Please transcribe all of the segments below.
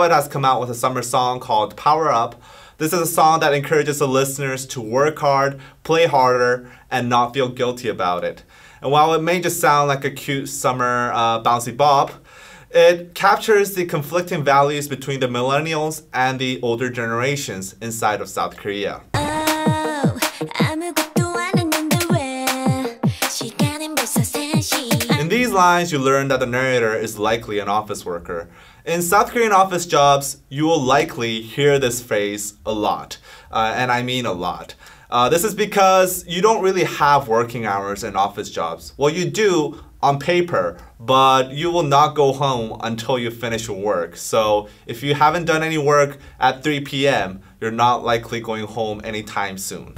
Velvet has come out with a summer song called Power Up. This is a song that encourages the listeners to work hard, play harder, and not feel guilty about it. And while it may just sound like a cute summer uh, bouncy bop, it captures the conflicting values between the millennials and the older generations inside of South Korea. Oh, these lines, you learn that the narrator is likely an office worker. In South Korean office jobs, you will likely hear this phrase a lot, uh, and I mean a lot. Uh, this is because you don't really have working hours in office jobs. Well, you do on paper, but you will not go home until you finish your work. So if you haven't done any work at 3 p.m., you're not likely going home anytime soon.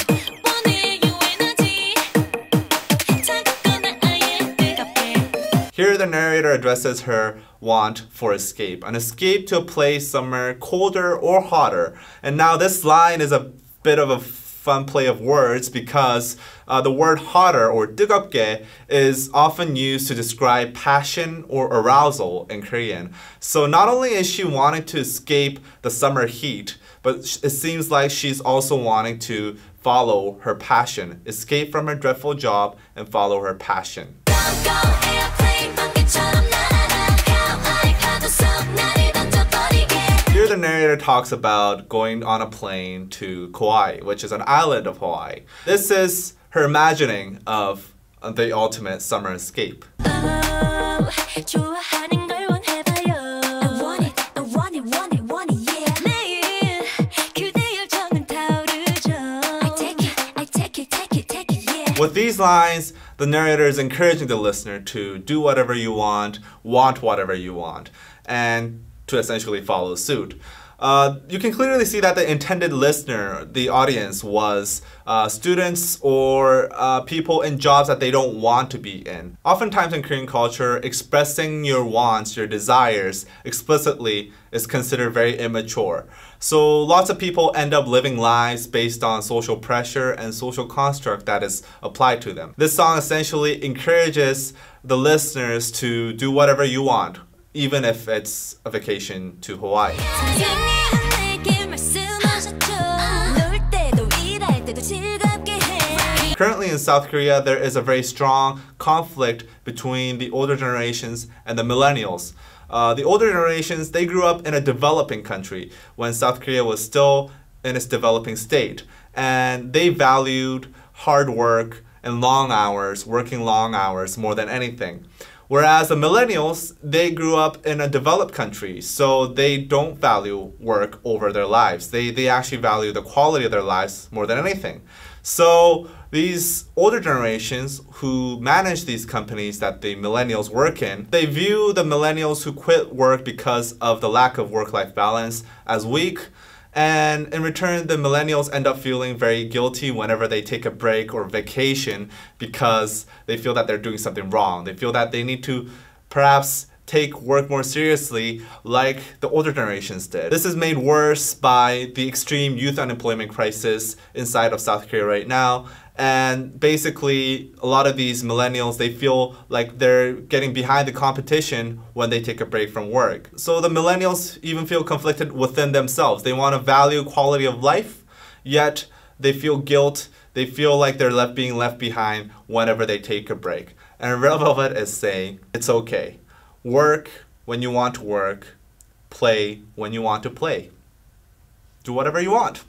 the narrator addresses her want for escape, an escape to a place somewhere colder or hotter. And now, this line is a bit of a fun play of words because uh, the word hotter or 뜨겁게 is often used to describe passion or arousal in Korean. So, not only is she wanting to escape the summer heat, but sh- it seems like she's also wanting to follow her passion, escape from her dreadful job, and follow her passion. Go go here the narrator talks about going on a plane to Kauai, which is an island of Hawaii. This is her imagining of the ultimate summer escape. With these lines, the narrator is encouraging the listener to do whatever you want, want whatever you want, and to essentially follow suit. Uh, you can clearly see that the intended listener, the audience, was uh, students or uh, people in jobs that they don't want to be in. Oftentimes in Korean culture, expressing your wants, your desires explicitly is considered very immature. So lots of people end up living lives based on social pressure and social construct that is applied to them. This song essentially encourages the listeners to do whatever you want, even if it's a vacation to Hawaii. Currently in South Korea, there is a very strong conflict between the older generations and the millennials. Uh, the older generations, they grew up in a developing country when South Korea was still in its developing state. And they valued hard work and long hours, working long hours more than anything. Whereas the millennials, they grew up in a developed country, so they don't value work over their lives. They, they actually value the quality of their lives more than anything. So these older generations who manage these companies that the millennials work in, they view the millennials who quit work because of the lack of work-life balance as weak. And in return, the millennials end up feeling very guilty whenever they take a break or vacation because they feel that they're doing something wrong. They feel that they need to perhaps take work more seriously like the older generations did. This is made worse by the extreme youth unemployment crisis inside of South Korea right now. And basically, a lot of these millennials, they feel like they're getting behind the competition when they take a break from work. So the millennials even feel conflicted within themselves. They want to value quality of life, yet they feel guilt. They feel like they're left being left behind whenever they take a break. And Red Velvet is saying it's okay. Work when you want to work, play when you want to play. Do whatever you want.